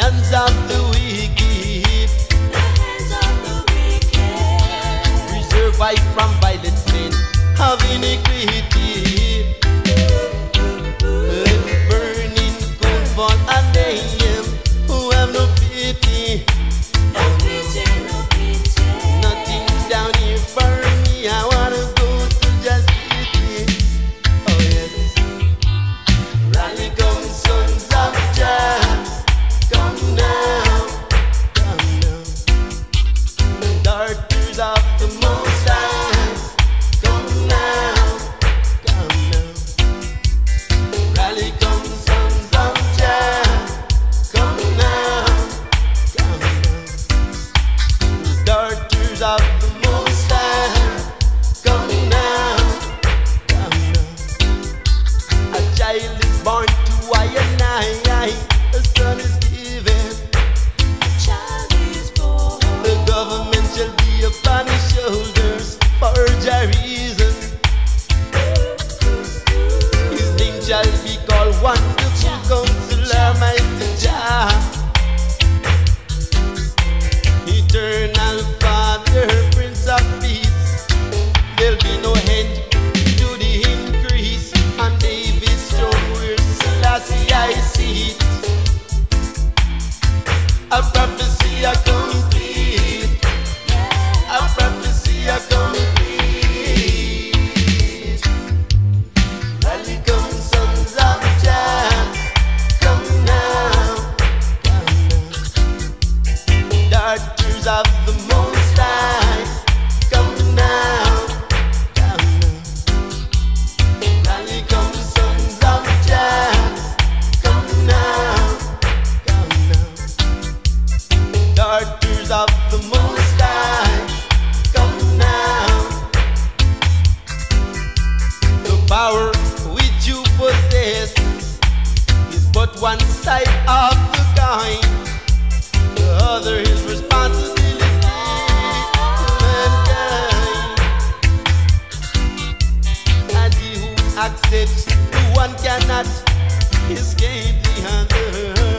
hands of the wicked. The hands of the wicked. Preserve I from violent sin of iniquity. shall be called Wonderful Counselor, Mighty Jah. Eternal Father, Prince of Peace. There'll be no end to the increase. and David's throne, where Selassie I sit. A prophecy I waters of the moon's light come now, down now. Rally come sons of Jah, come now, down now. Daughters of the moon's light come now. The power which you possess is but one side of the coin. Accept, one cannot escape the hunger.